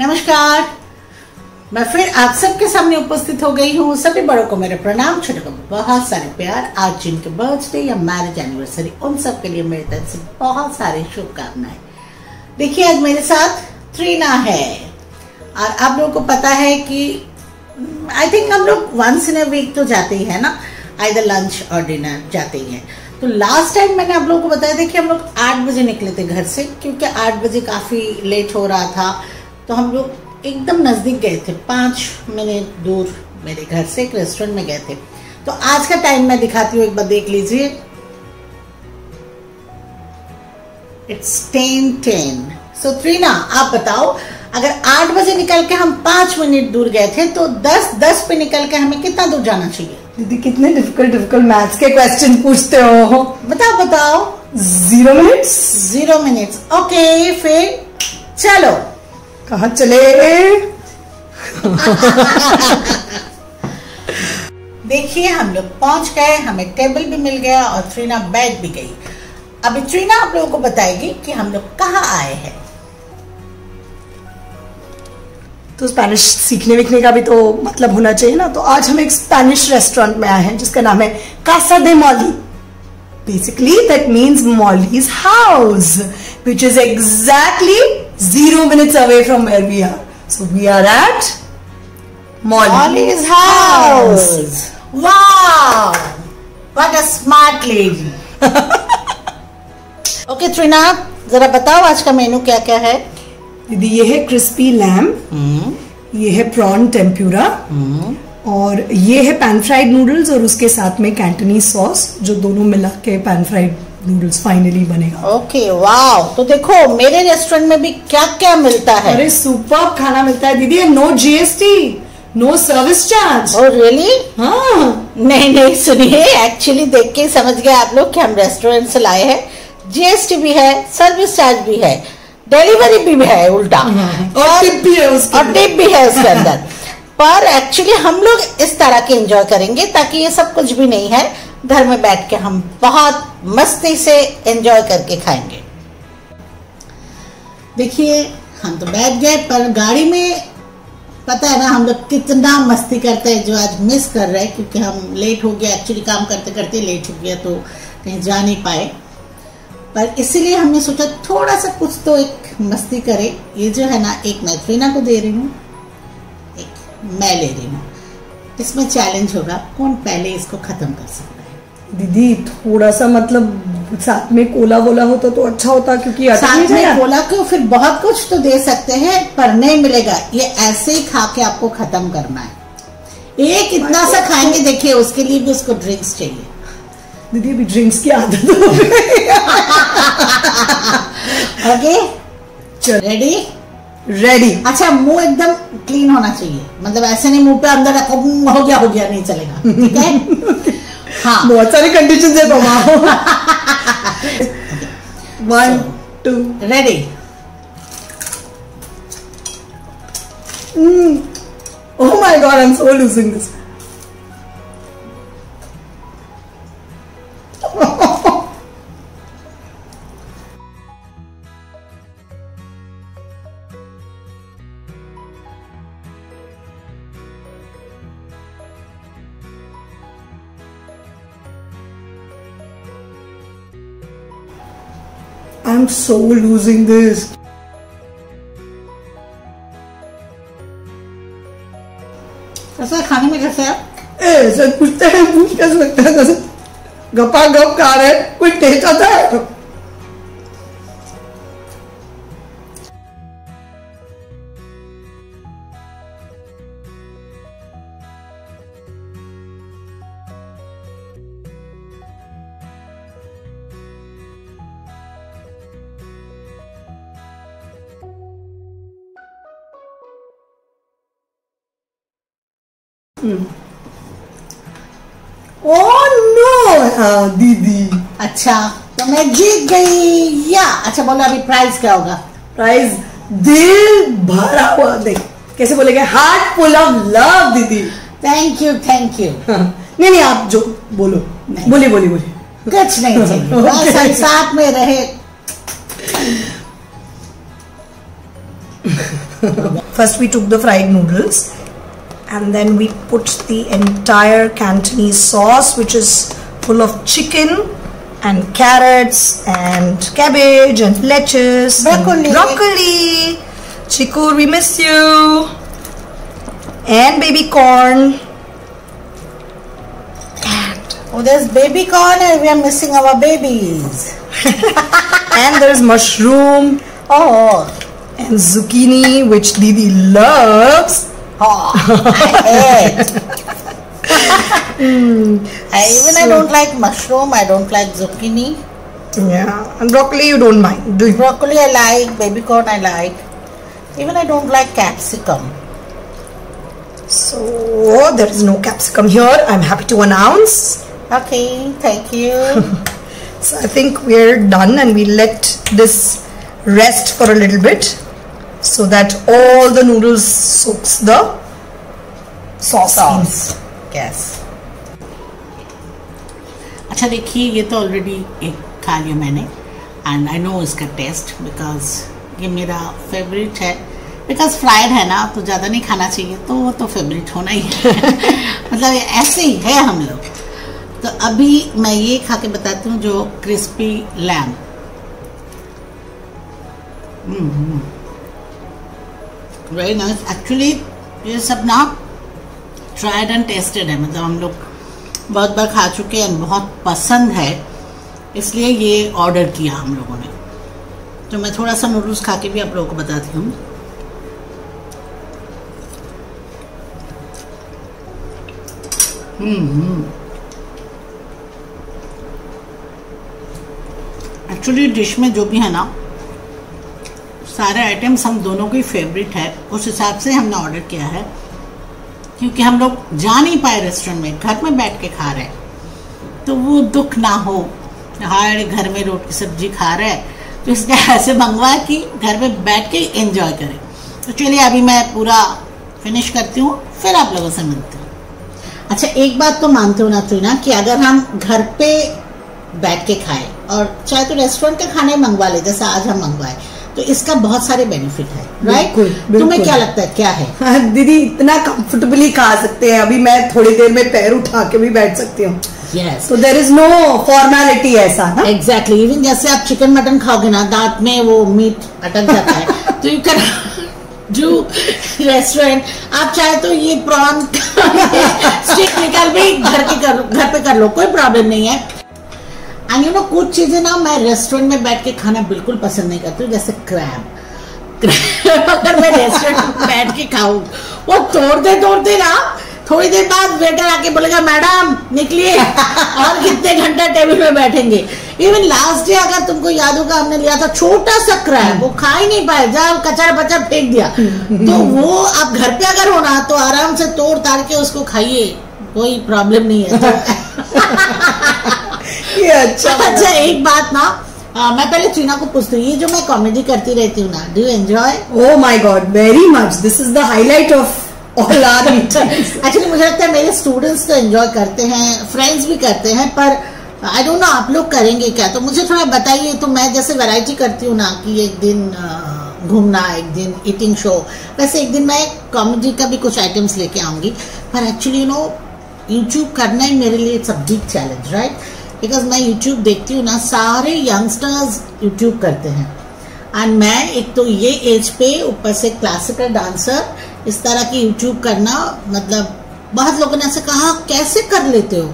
नमस्कार। मैं फिर आप सबके सामने उपस्थित हो गई हूँ। सभी बड़ों को मेरे प्रणाम, छोटे को बहुत सारे प्यार। आज जिनके बर्थडे या मैरिज एनिवर्सरी उन सब के लिए मेरे तरफ़ से बहुत सारी शुभकामनाएँ। देखिए, आज मेरे साथ त्रीना है। और आप लोगों को पता है कि आई थिंक हम लोग वंस इन अ वीक तो जाते ही है ना आइदर लंच और डिनर जाते ही हैं। तो लास्ट टाइम मैंने आप लोगों को बताया था कि हम लोग आठ बजे निकले थे घर से, क्योंकि आठ बजे काफ़ी लेट हो रहा था। तो हम लोग एकदम नज़दीक गए थे। पाँच मिनट दूर मेरे घर से एक रेस्टोरेंट में गए थे। तो आज का टाइम मैं दिखाती हूँ एक बार देख लीजिए। It's ten ten so Trina आप बताओ अगर आठ बजे निकल के हम पाँच मिनट दूर गए थे तो दस दस पे निकल के हमें कितना दूर जाना चाहिए? दीदी कितने डिफ़िकल्ट डिफ़िकल्ट मैथ्स के क्वेश्चन पूछते हो? बताओ बताओ। Zero minutes zero minutes okay फिर चलो। कहा चले? देखिए हम लोग पहुँच गए हमें टेबल भी मिल गया और त्रीना बैठ भी गई। अभी त्रीना आप लोगों को बताएगी कि हम लोग कहाँ आए हैं। तो स्पेनिश सीखने विखने का भी तो मतलब होना चाहिए ना। तो आज हम एक स्पेनिश रेस्टोरेंट में आए हैं जिसका नाम है Casa de Molly basically that means Molly's house which is exactly zero minutes away from where we are so we are at Molly's house. house. Wow! What a smart lady. Okay Trina जरा बताओ आज का मेनू क्या क्या है दीदी ये है क्रिस्पी लैम्प ये है प्रॉन टेम्प्यूरा और ये है पैन फ्राइड नूडल्स और उसके साथ में कैंटनी सॉस जो दोनों मिला के पैन फ्राइड नूडल्स फाइनली बनेगा। ओके वाओ तो देखो मेरे रेस्टोरेंट में भी क्या क्या मिलता है? अरे सुपर खाना मिलता है दीदी no GST no service charge oh really हाँ। नहीं नहीं सुनिए एक्चुअली देख के समझ गए आप लोग कि हम रेस्टोरेंट से लाए हैं। जीएसटी भी है सर्विस चार्ज भी है डिलीवरी भी है उल्टा। और टिप भी है उसके और टिप भी है उसके अंदर। पर एक्चुअली हम लोग इस तरह के एंजॉय करेंगे ताकि ये सब कुछ भी नहीं है। घर में बैठ के हम बहुत मस्ती से एंजॉय करके खाएँगे। देखिए, हम तो बैठ गए, पर गाड़ी में पता है ना, हम लोग कितना मस्ती करते हैं, जो आज मिस कर रहे हैं, क्योंकि हम लेट हो गया एक्चुअली काम करते करते लेट हो गया तो कहीं जा नहीं पाए। पर इसीलिए हमने सोचा थोड़ा सा कुछ तो एक मस्ती करे। ये जो है ना, एक मैं त्रीना को दे रही हूँ, एक मैं ले रही हूँ। इसमें चैलेंज होगा, कौन पहले इसको खत्म कर सकता दीदी थोड़ा सा मतलब साथ में कोला वोला होता तो अच्छा होता क्योंकि साथ में। बोला को फिर बहुत कुछ तो दे सकते हैं पर नहीं मिलेगा। ये ऐसे ही खा के आपको खत्म करना है। एक इतना सा खाएँगे देखिए उसके लिए भी उसको ड्रिंक्स चाहिए। दीदी अभी ड्रिंक्स की आदत हो ओके रेडी रेडी अच्छा मुँह एकदम क्लीन होना चाहिए। मतलब ऐसे नहीं मुँह पे अंदर रखो "हम्म, हो गया हो गया नहीं चलेगा। ठीक है? हाँ बहुत सारे कंडीशन है पमाओ one two ready Oh my god, I'm so losing this. I'm so losing this. कैसा खाने में कैसा है? ए, ऐसे पूछते हैं पूछ कैसे लगता है? गपा गप खा रहे हैं, कोई टेस्ट आता है ओ नो हाँ दीदी अच्छा तो मैं जीत गई। या अच्छा बोलो अभी प्राइस क्या होगा? प्राइज दिल भरा हुआ देख। कैसे बोलेंगे? हार्ट फुल ऑफ़ लव दीदी थैंक यू थैंक यू नहीं नहीं आप जो बोलो। बोलिए बोलिए बोलिए। कुछ नहीं चाहिए. साथ में रहे। First, we took the fried noodles. And then we put the entire Cantonese sauce, which is full of chicken and carrots and cabbage and lettuce Broccoli. and broccoli. Chikur, we miss you. And baby corn. And, Oh, there's baby corn and we are missing our babies. and there's mushroom Oh, and zucchini, which Didi loves. Oh I hate. Mm. I, even I don't like mushroom. I don't like zucchini. Yeah, and broccoli you don't mind, do you? Broccoli I like. Baby corn I like. Even I don't like capsicum. So there is no capsicum here. I'm happy to announce. Okay, thank you. So I think we're done and we let this rest for a little bit so that all the noodles soaks the sauce. Sauce. Yes. अच्छा देखिए ये तो already एक खा लिया मैंने and I know इसका taste because ये मेरा फेवरेट है बिकॉज़ फ्राइड है ना तो ज़्यादा नहीं खाना चाहिए तो वो तो फेवरेट होना ही है मतलब ऐसे ही है हम लोग तो अभी मैं ये खा के बताती हूँ जो crispy lamb very nice actually ये सब ना ट्राइड एंड टेस्टेड है। मतलब हम लोग बहुत बार खा चुके हैं, बहुत पसंद है। इसलिए ये ऑर्डर किया हम लोगों ने। तो मैं थोड़ा सा नूडल्स खा के भी आप लोगों को बताती हूँ। एक्चुअली डिश में जो भी है ना सारे आइटम्स हम दोनों की फेवरेट है। उस हिसाब से हमने ऑर्डर किया है। क्योंकि हम लोग जा नहीं पाए रेस्टोरेंट में, घर में बैठ के खा रहे हैं। तो वो दुख ना हो हाय, घर में रोटी सब्ज़ी खा रहे हैं। तो इसलिए ऐसे मंगवा कि घर में बैठ के एंजॉय करें। तो चलिए, अभी मैं पूरा फिनिश करती हूँ, फिर आप लोगों से मिलती हूँ। अच्छा एक बात तो मानते हो ना तो ना कि अगर हम घर पे बैठ के खाएँ, और चाहे तो रेस्टोरेंट के खाने मंगवा ले, जैसा आज हम मंगवाए। तो इसका बहुत सारे बेनिफिट है राइट। तुम्हें क्या लगता है क्या है? हाँ, दीदी इतना कंफर्टेबली खा सकते हैं। अभी मैं थोड़ी देर में पैर उठा के भी बैठ सकती हूँ। यस तो देर इज़ नो फॉर्मेलिटी ऐसा ना? एग्जैक्टली इवन जैसे आप चिकन मटन खाओगे ना दांत में वो मीट अटक जाता है। तो यू कैन जो रेस्टोरेंट आप चाहे तो ये प्रॉन स्टिक निकाल भी घर के कर घर पे कर लो कोई प्रॉब्लम नहीं है। एंड यू नो कुछ चीज़ें ना मैं रेस्टोरेंट में बैठ के खाना बिल्कुल पसंद नहीं करती हूँ जैसे क्रैब क्रैब अगर मैं रेस्टोरेंट में बैठ के खाऊं वो तोड़ते तोड़ते ना थोड़ी देर बाद वेटर आके बोलेगा मैडम निकलिए. और कितने घंटा टेबल में बैठेंगे। इवन लास्ट डे अगर तुमको याद होगा हमने लिया था छोटा सा क्रैब वो खा ही नहीं पाए जब कचरा बचर फेंक दिया। तो वो आप घर पे अगर हो ना तो आराम से तोड़ ताड़ के उसको खाइए कोई प्रॉब्लम नहीं है। तो ये अच्छा अच्छा एक बात ना। आ, मैं पहले चीना को पूछती हूँ ये जो मैं कॉमेडी करती रहती हूँ ना do enjoy oh my god very much this is the highlight of actually मुझे लगता है मेरे स्टूडेंट्स तो एंजॉय करते हैं फ्रेंड्स भी करते हैं पर आई डोंट नो आप लोग करेंगे क्या? तो मुझे थोड़ा बताइए तो मैं जैसे वैरायटी करती हूँ ना कि एक दिन घूमना एक दिन ईटिंग शो वैसे एक दिन मैं कॉमेडी का भी कुछ आइटम्स लेके आऊँगी पर एक्चुअली यू नो यूट्यूब करना ही मेरे लिए it's a big challenge right because मैं यूट्यूब देखती हूँ ना, सारे यंगस्टर्स यूट्यूब करते हैं। एंड मैं एक तो ये एज पे ऊपर से क्लासिकल डांसर इस तरह की यूट्यूब करना मतलब बहुत लोगों ने ऐसे कहा, कैसे कर लेते हो?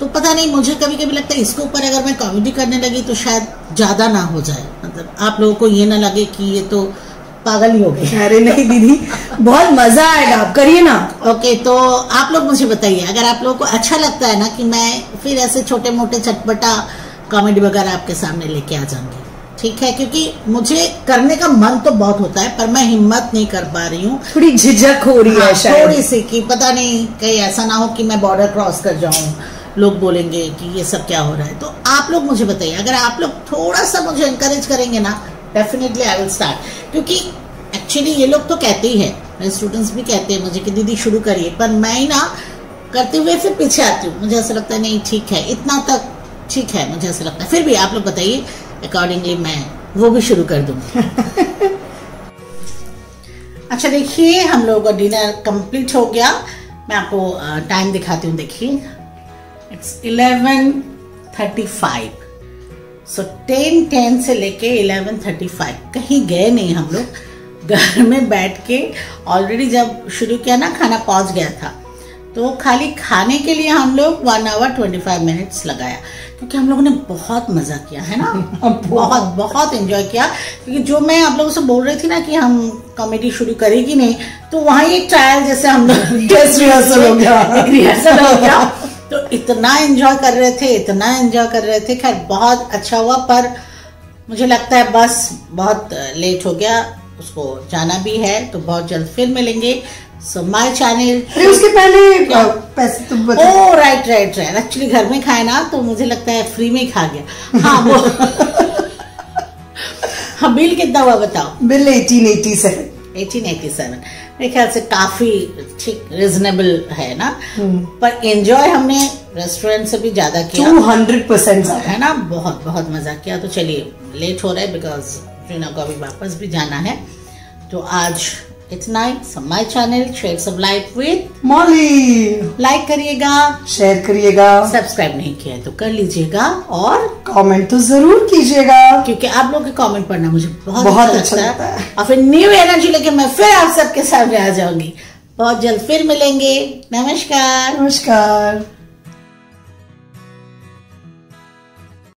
तो पता नहीं, मुझे कभी कभी लगता है, इसके ऊपर अगर मैं कॉमेडी करने लगी तो शायद ज़्यादा ना हो जाए। मतलब आप लोगों को ये ना लगे कि ये तो पागल ही हो गए अरे नहीं दीदी बहुत मज़ा आएगा आप करिए ना। ओके तो आप लोग मुझे बताइए अगर आप लोगों को अच्छा लगता है ना कि मैं फिर ऐसे छोटे मोटे चटपटा कॉमेडी वगैरह आपके सामने लेके आ जाऊँगी। ठीक है? क्योंकि मुझे करने का मन तो बहुत होता है पर मैं हिम्मत नहीं कर पा रही हूँ। थोड़ी झिझक हो रही है हाँ, शायद। थोड़ी सी कि पता नहीं कहीं ऐसा ना हो कि मैं बॉर्डर क्रॉस कर जाऊँ। लोग बोलेंगे कि ये सब क्या हो रहा है। तो आप लोग मुझे बताइए अगर आप लोग थोड़ा सा मुझे इंकरेज करेंगे ना डेफिनेटली आई विल स्टार्ट क्योंकि एक्चुअली ये लोग तो कहते ही है। मेरे स्टूडेंट्स भी कहते हैं, मुझे कि दीदी शुरू करिए। पर मैं ही ना करते हुए फिर पीछे आती हूँ। मुझे ऐसा लगता है, नहीं, ठीक है। इतना तक ठीक है, मुझे ऐसा लगता है। फिर भी आप लोग बताइए अकॉर्डिंगली मैं वो भी शुरू कर दूँगी अच्छा देखिए, हम लोगों का डिनर कंप्लीट हो गया। मैं आपको टाइम दिखाती हूँ। देखिए it's eleven thirty five so ten ten से लेके इलेवन थर्टी फाइव कहीं गए नहीं हम लोग। घर में बैठ के ऑलरेडी जब शुरू किया ना खाना पहुँच गया था। तो खाली खाने के लिए हम लोग one hour twenty five minutes लगाया। क्योंकि हम लोगों ने बहुत मज़ा किया है ना? बहुत बहुत एंजॉय किया। क्योंकि जो मैं आप लोगों से बोल रही थी ना कि हम कॉमेडी शुरू करेगी नहीं तो वहाँ एक ट्रायल जैसे हम लोग रिहर्सल हो गया। रिहर्सल हो गया। इतना एंजॉय कर रहे थे इतना एंजॉय कर रहे थे खैर बहुत अच्छा हुआ पर मुझे लगता है बस बहुत लेट हो गया उसको जाना भी है तो बहुत जल्द फिर मिलेंगे। सो माय चैनल अरे उसके पहले पैसे तो बता oh right right right actually घर में खाए ना तो मुझे लगता है फ्री में ही खा गया। हाँ वो हाँ बिल कितना हुआ बताओ? बिल 1887 1887 मेरे ख्याल से काफ़ी ठीक रिजनेबल है ना? पर एंजॉय हमने रेस्टोरेंट से भी ज़्यादा किया। 200 परसेंट है ना? बहुत बहुत मज़ा किया। तो चलिए लेट हो रहा है बिकॉज़ ट्रेना को अभी वापस भी जाना है। तो आज इतना ही my channel shades of life with Molly like करिएगा। शेयर करिएगा। सब्सक्राइब नहीं किया है तो कर लीजिएगा और कमेंट तो ज़रूर कीजिएगा। क्योंकि आप लोग के कमेंट पढ़ना मुझे बहुत, बहुत अच्छा अच्छा लगता लगता है। और फिर न्यू एनर्जी लेके मैं फिर आप सबके सामने आ जाऊँगी। बहुत जल्द फिर मिलेंगे। नमस्कार। नमस्कार।